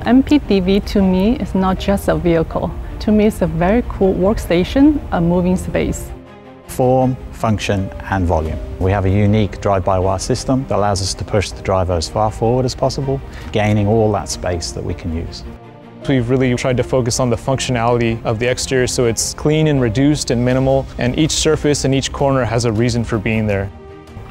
MPDV to me is not just a vehicle. To me, it's a very cool workstation, a moving space. Form, function and volume. We have a unique drive-by-wire system that allows us to push the driver as far forward as possible, gaining all that space that we can use. We've really tried to focus on the functionality of the exterior so it's clean and reduced and minimal and each surface and each corner has a reason for being there.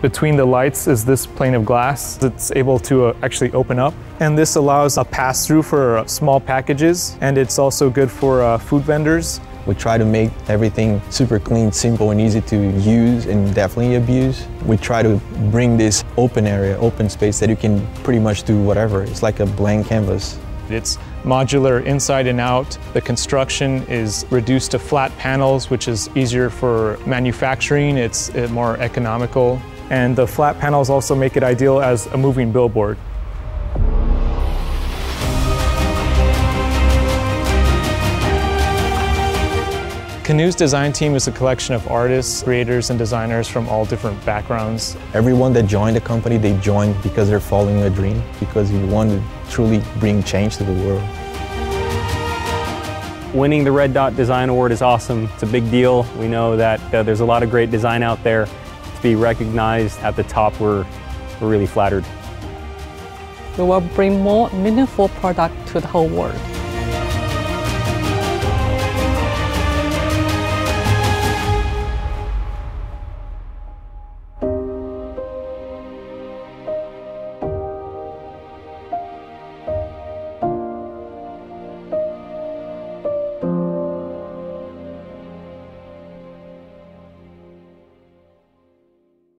Between the lights is this plane of glass that's able to uh, actually open up and this allows a pass-through for uh, small packages and it's also good for uh, food vendors. We try to make everything super clean, simple and easy to use and definitely abuse. We try to bring this open area, open space that you can pretty much do whatever. It's like a blank canvas. It's modular inside and out. The construction is reduced to flat panels, which is easier for manufacturing. It's uh, more economical. And the flat panels also make it ideal as a moving billboard. Canoo's design team is a collection of artists, creators, and designers from all different backgrounds. Everyone that joined the company, they joined because they're following a dream, because you want to truly bring change to the world. Winning the Red Dot Design Award is awesome. It's a big deal. We know that uh, there's a lot of great design out there. To be recognized at the top, we're, we're really flattered. We will bring more meaningful product to the whole world.